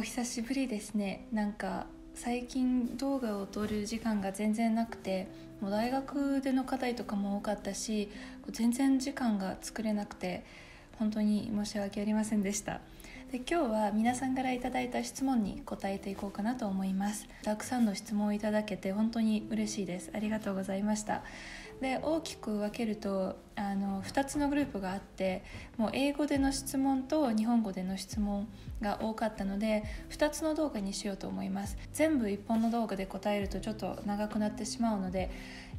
お久しぶりですね。なんか最近動画を撮る時間が全然なくてもう大学での課題とかも多かったし全然時間が作れなくて本当に申し訳ありませんでした。で今日は皆さんから頂いた質問に答えていこうかなと思います。たくさんの質問をいただけて本当に嬉しいです。ありがとうございました。で大きく分けるとあの2つのグループがあってもう英語での質問と日本語での質問が多かったので2つの動画にしようと思います。全部1本の動画で答えるとちょっと長くなってしまうので、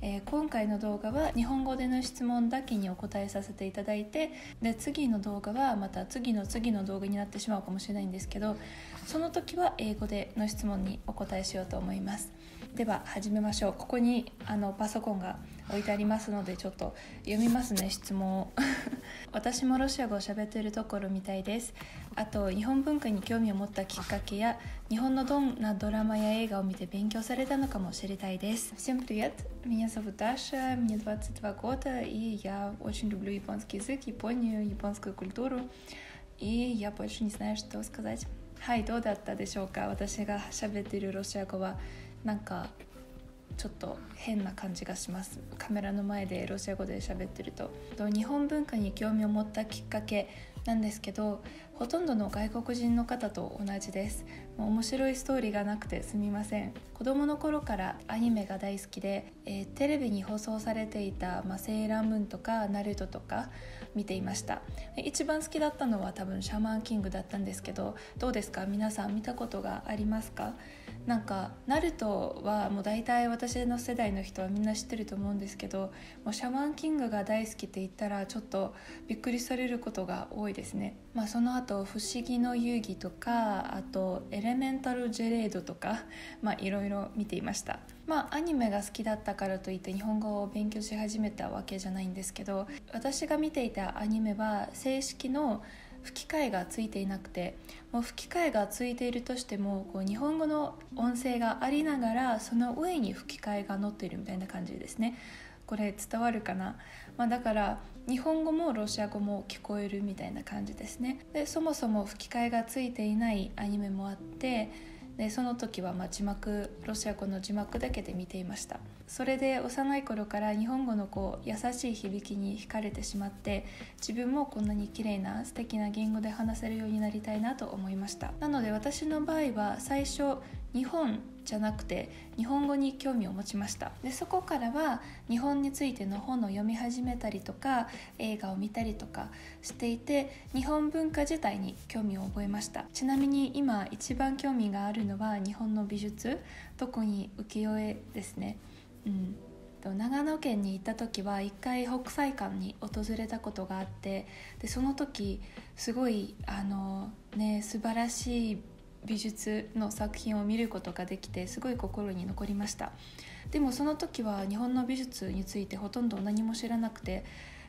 えー、今回の動画は日本語での質問だけにお答えさせていただいてで次の動画はまた次の次の動画になってしまうかもしれないんですけどその時は英語での質問にお答えしようと思います。では始めましょう。ここにあのパソコンが置いてありますのでちょっと読みますね質問を私もロシア語を喋ってるところみたいですあと日本文化に興味を持ったきっかけや日本のどんなドラマや映画を見て勉強されたのかも知りたいです Всем привет! Меня зовут Даша, мне 22 года и я очень люблю японский язык, Японию, японскую культуру и я больше не знаю, что сказать はいどうだったでしょうか私が喋っているロシア語はなんか ちょっと変な感じがします。カメラの前でロシア語で喋ってると。日本文化に興味を持ったきっかけなんですけどほとんどの外国人の方と同じです。面白いストーリーがなくてすみません。子供の頃からアニメが大好きで、えー、テレビに放送されていた、まあ、セーラームーンとかナルトとか見ていました。一番好きだったのは多分シャーマンキングだったんですけどどうですか？皆さん見たことがありますか？なんかナルトはもう大体私の世代の人はみんな知ってると思うんですけどもうシャマンキングが大好きって言ったらちょっとびっくりされることが多いですね、まあ、その後不思議の遊戯」とかあと「エレメンタル・ジェレード」とか いろいろ見ていました。まあアニメが好きだったからといって日本語を勉強し始めたわけじゃないんですけど私が見ていたアニメは正式の「吹き替えがついていなくてもう吹き替えがついているとしてもこう日本語の音声がありながらその上に吹き替えが載っているみたいな感じですね。これ伝わるかな、まあ、だから日本語もロシア語も聞こえるみたいな感じですね。でそもそも吹き替えがついていないアニメもあってでその時はま字幕ロシア語の字幕だけで見ていました。それで幼い頃から日本語のこう優しい響きに惹かれてしまって自分もこんなに綺麗な素敵な言語で話せるようになりたいなと思いました。なので私の場合は最初日本じゃなくて日本語に興味を持ちました。でそこからは日本についての本を読み始めたりとか映画を見たりとかしていて日本文化自体に興味を覚えました。ちなみに今一番興味があるのは日本の美術特に浮世絵ですね。うん。長野県に行った時は一回北斎館に訪れたことがあってでその時すごいあのね素晴らしい美術の作品を見ることができてすごい心に残りました。でもその時は日本の美術についてほとんど何も知らなくて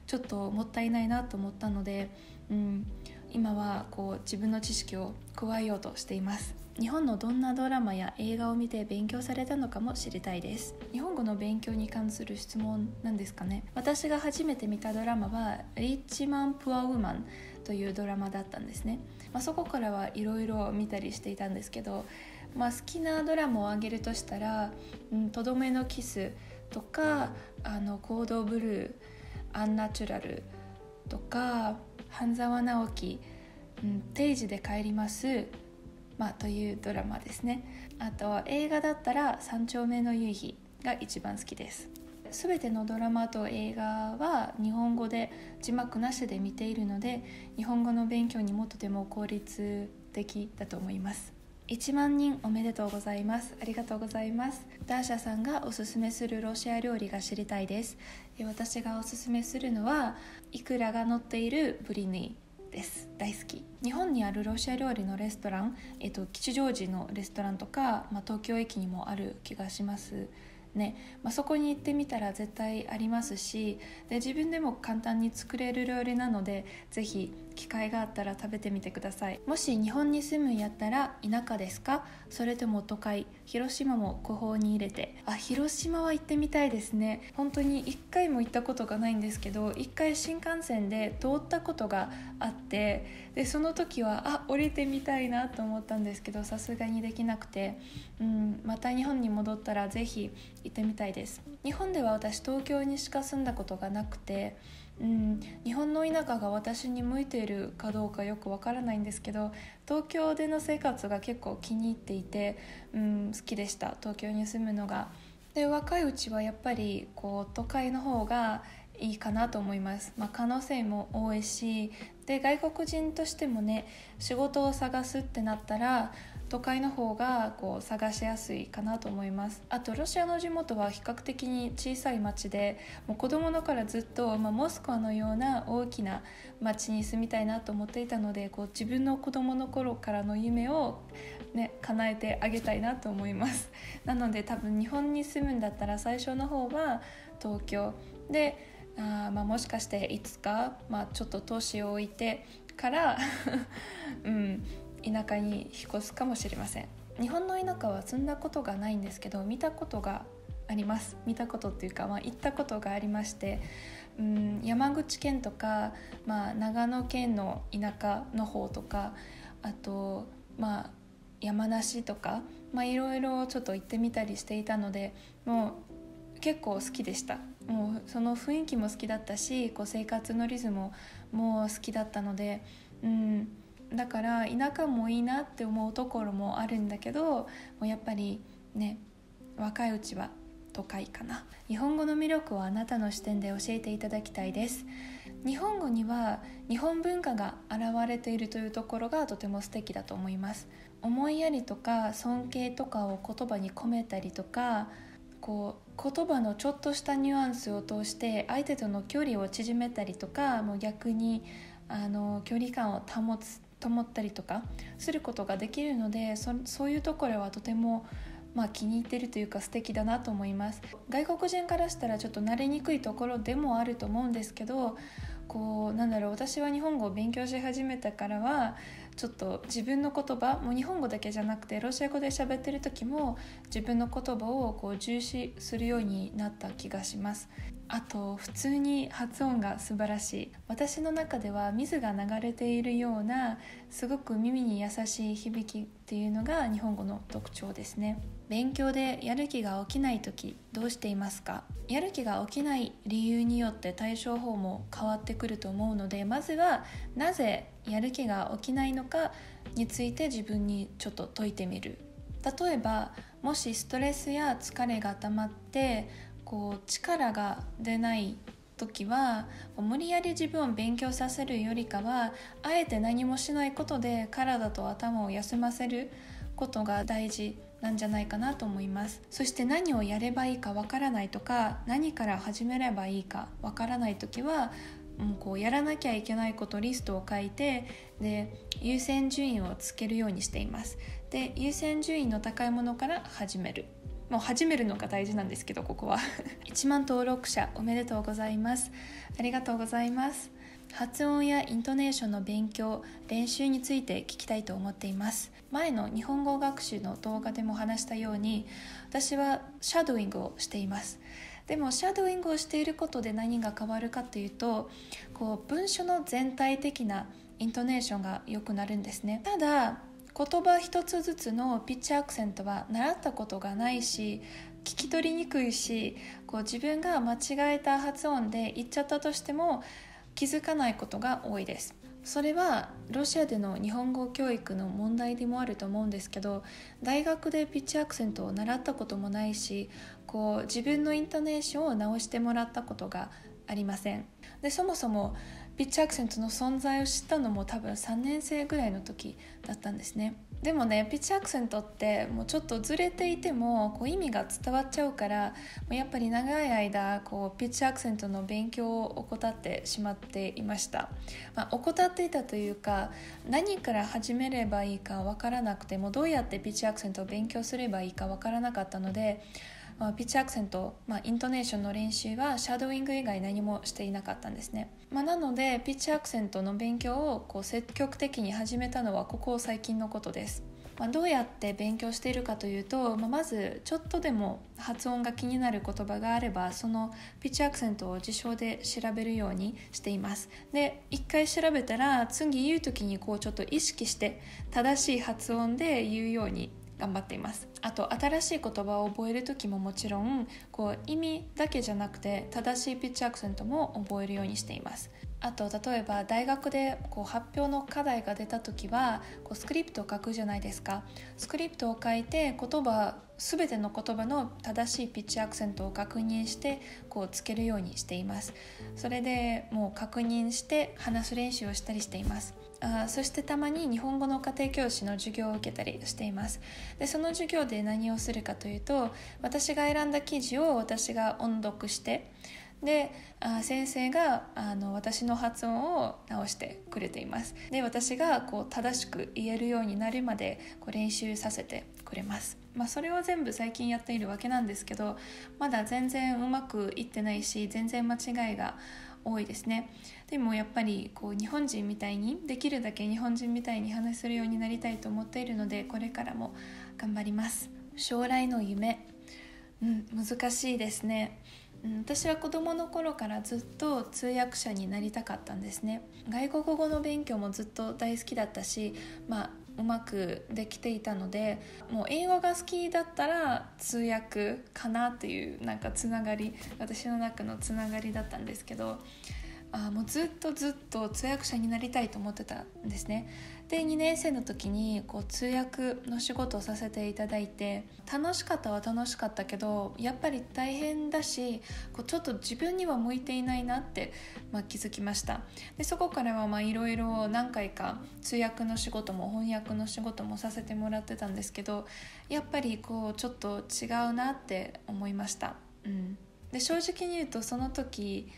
ちょっともったいないなと思ったので、うん、今はこう自分の知識を加えようとしています。日本のどんなドラマや映画を見て勉強されたのかも知りたいです。日本語の勉強に関する質問なんですかね。私が初めて見たドラマは「リッチマン・プア・ウーマン」というドラマだったんですね、まあ、そこからはいろいろ見たりしていたんですけど、まあ、好きなドラマを挙げるとしたら「とどめのキス」とか「あのコードブルー」「アンナチュラル」とか「半沢直樹」ん、定時で帰りますまあ、というドラマですね。あと映画だったら「三丁目の夕日」が一番好きです。全てのドラマと映画は日本語で字幕なしで見ているので日本語の勉強にもとても効率的だと思います。1万人おめでとうございます。ありがとうございます。ダーシャさんがおすすめするロシア料理が知りたいです。私がおすすめするのはイクラが乗っているブリヌイです。大好き。日本にあるロシア料理のレストラン、えっと、吉祥寺のレストランとか、まあ、東京駅にもある気がしますね、まあ、そこに行ってみたら絶対ありますしで自分でも簡単に作れる料理なのでぜひ機会があったら食べてみてください。もし日本に住むんやったら田舎ですか？それとも都会？広島も後方に入れて。あ広島は行ってみたいですね。本当に1回も行ったことがないんですけど1回新幹線で通ったことがあってでその時はあ降りてみたいなと思ったんですけどさすがにできなくて、うん、また日本に戻ったら是非行ってみたいです。日本では私東京にしか住んだことがなくてうん、日本の田舎が私に向いているかどうかよくわからないんですけど東京での生活が結構気に入っていて、うん、好きでした。東京に住むのが。で若いうちはやっぱりこう都会の方がいいかなと思います、まあ、可能性も多いしで外国人としてもね仕事を探すってなったら都会の方がこう探しやすいかなと思います。あとロシアの地元は比較的に小さい町でもう子供のからずっと、まあ、モスクワのような大きな町に住みたいなと思っていたのでこう自分の子供の頃からの夢をね、叶えてあげたいなと思います。なので多分日本に住むんだったら最初の方は東京。であ、まあ、もしかしていつか、まあ、ちょっと投資を置いてから うん田舎に引っ越すかもしれません。日本の田舎は住んだことがないんですけど見たことがあります。見たことっていうか、まあ、行ったことがありましてうん山口県とか、まあ、長野県の田舎の方とかあと、まあ、山梨とか、まあ、いろいろちょっと行ってみたりしていたのでもう結構好きでした。もうその雰囲気も好きだったしこう生活のリズムも好きだったのでうんだから田舎もいいなって思うところもあるんだけどもうやっぱりね若いうちは都会かな。日本語の魅力をあなたの視点で教えていただきたいです。日本語には日本文化が現れているというところがとても素敵だと思います。思いやりとか尊敬とかを言葉に込めたりとかこう言葉のちょっとしたニュアンスを通して相手との距離を縮めたりとかもう逆にあの距離感を保つと思ったりとかすることができるのでそそういうところはとてもまあ、気に入ってるというか素敵だなと思います。外国人からしたらちょっと慣れにくいところでもあると思うんですけどこうなんだろう私は日本語を勉強し始めたからはちょっと自分の言葉もう日本語だけじゃなくてロシア語で喋ってる時も自分の言葉をこう重視するようになった気がします。あと普通に発音が素晴らしい。私の中では水が流れているようなすごく耳に優しい響きっていうのが日本語の特徴ですね。勉強でやる気が起きない時どうしていますか？やる気が起きない理由によって対処法も変わってくると思うのでまずはなぜやる気が起きないのかについて自分にちょっと解いてみる。例えばもしストレスや疲れが溜まってこう力が出ない時は無理やり自分を勉強させるよりかはあえて何もしないことで体と頭を休ませることが大事なんじゃないかなと思います。そして何をやればいいかわからないとか何から始めればいいかわからない時はもうこうやらなきゃいけないことリストを書いてで優先順位をつけるようにしています。で優先順位の高いものから始める。もう始めるのが大事なんですけどここは。1万登録者おめでとうございます。ありがとうございます。発音やイントネーションの勉強練習について聞きたいと思っています。前の日本語学習の動画でも話したように私はシャドウイングをしています。でもシャドウイングをしていることで何が変わるかというとこう文章の全体的なイントネーションが良くなるんですね。ただ言葉一つずつのピッチアクセントは習ったことがないし聞き取りにくいしこう自分が間違えた発音で言っちゃったとしても気づかないことが多いです。それはロシアでの日本語教育の問題でもあると思うんですけど大学でピッチアクセントを習ったこともないしこう自分のイントネーションを直してもらったことがありません。でそもそもピッチアクセントの存在を知ったのも多分3年生ぐらいの時だったんですね。でもねピッチアクセントってもうちょっとずれていてもこう意味が伝わっちゃうからやっぱり長い間こうピッチアクセントの勉強を怠ってしまっていました、まあ、怠っていたというか何から始めればいいか分からなくてもどうやってピッチアクセントを勉強すればいいか分からなかったのでまあ、ピッチアクセント、まあ、イントネーションの練習はシャドーイング以外何もしていなかったんですね、まあ、なのでピッチアクセントの勉強をこう積極的に始めたのはここ最近のことです。まあ、どうやって勉強しているかというと、まあ、まずちょっとでも発音が気になる言葉があればそのピッチアクセントを辞書で調べるようにしています。で一回調べたら次言う時にこうちょっと意識して正しい発音で言うように頑張っています。あと新しい言葉を覚える時ももちろんこう意味だけじゃなくて正しいピッチアクセントも覚えるようにしています。あと例えば大学でこう発表の課題が出た時はこうスクリプトを書くじゃないですか。スクリプトを書いて言葉全ての言葉の正しいピッチアクセントを確認してこうつけるようにしています。それでもう確認して話す練習をしたりしています。あそしてたまに日本語の家庭教師の授業を受けたりしています。でその授業で何をするかというと私が選んだ記事を私が音読してであ先生があの私の発音を直してくれています。で私がこう正しく言えるようになるまでこう練習させてくれます。まあ、それは全部最近やっているわけなんですけどまだ全然うまくいってないし全然間違いが多いですね。でもやっぱりこう日本人みたいにできるだけ日本人みたいに話せるようになりたいと思っているのでこれからも頑張ります。将来の夢。うん難しいですね。うん、私は子どもの頃からずっと通訳者になりたかったんですね。外国語の勉強もずっと大好きだったし、まあ、うまくできていたのでもう英語が好きだったら通訳かなっていうなんかつながり私の中のつながりだったんですけどあもうずっとずっと通訳者になりたいと思ってたんですね。で2年生の時にこう通訳の仕事をさせていただいて楽しかったは楽しかったけどやっぱり大変だしこうちょっと自分には向いていないなって、まあ、気づきました。でそこからはいろいろ何回か通訳の仕事も翻訳の仕事もさせてもらってたんですけどやっぱりこうちょっと違うなって思いました、うん、で正直に言うとその時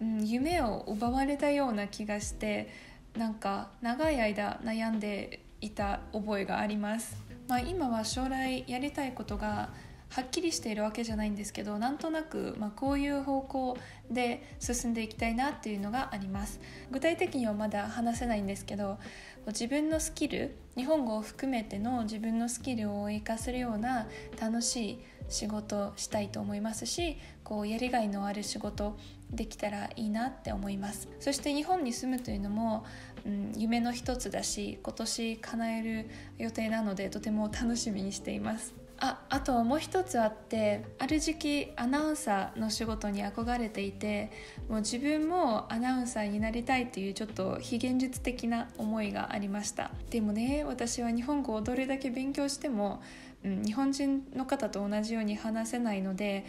うん、夢を奪われたような気がしてなんか長い間悩んでいた覚えがあります、まあ、今は将来やりたいことがはっきりしているわけじゃないんですけどなんとなく、まあ、こういう方向で進んでいきたいなっていうのがあります。具体的にはまだ話せないんですけど自分のスキル日本語を含めての自分のスキルを生かせるような楽しい仕事したいと思いますしこうやりがいのある仕事できたらいいなって思います。そして日本に住むというのも、うん、夢の一つだし今年叶える予定なのでとても楽しみにしています。ああともう一つあってある時期アナウンサーの仕事に憧れていてもう自分もアナウンサーになりたいというちょっと非現実的な思いがありました。でもね私は日本語をどれだけ勉強しても、うん、日本人の方と同じように話せないので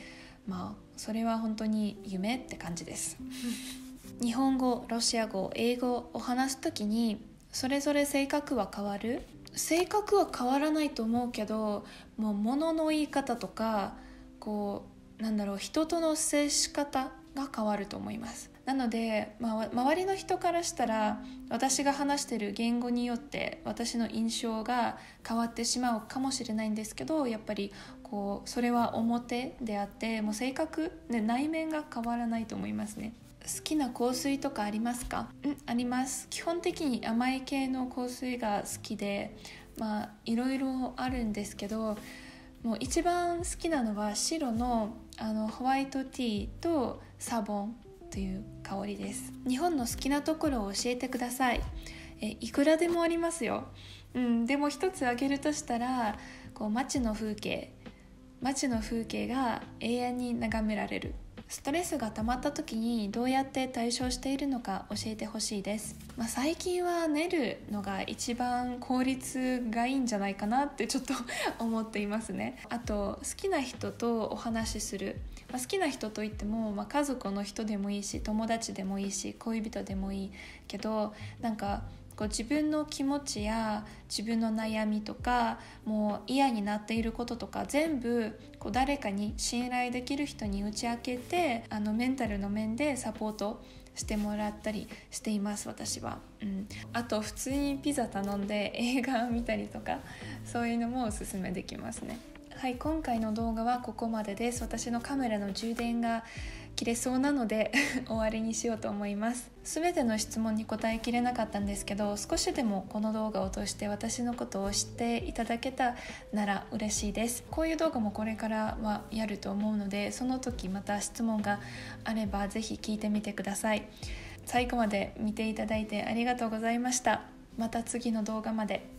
まあそれは本当に夢って感じです。日本語ロシア語英語を話す時にそれぞれ性格は変わる？性格は変わらないと思うけどもう物の言い方とかこうなんだろう人との接し方が変わると思います。なので、まあ、周りの人からしたら私が話してる言語によって私の印象が変わってしまうかもしれないんですけどやっぱりこうそれは表であってもう性格、ね、内面が変わらないと思いますね。好きな香水とかありますか？うん。あります。基本的に甘い系の香水が好きでまあいろいろあるんですけどもう一番好きなのは白のあのホワイトティーとサボンという香りです。日本の好きなところを教えてください。えいくらでもありますよ、うん、でも一つ挙げるとしたらこう街の風景。街の風景が永遠に眺められるストレスが溜まった時にどうやって対処しているのか教えてほしいです、まあ、最近は寝るのが一番効率がいいんじゃないかなってちょっと思っていますね。あと好きな人とお話しする、まあ、好きな人といっても、まあ、家族の人でもいいし友達でもいいし恋人でもいいけどなんかこう自分の気持ちや自分の悩みとかもう嫌になっていることとか全部こう誰かに信頼できる人に打ち明けてあのメンタルの面でサポートしてもらったりしています私は、うん、あと普通にピザ頼んで映画を見たりとかそういうのもおすすめできますね。はい今回の動画はここまでです。私のカメラの充電が切れそうなので 終わりにしようと思います。全ての質問に答えきれなかったんですけど少しでもこの動画を通して私のことを知っていただけたなら嬉しいです。こういう動画もこれからはやると思うのでその時また質問があれば是非聞いてみてください。最後まで見ていただいてありがとうございました。また次の動画まで。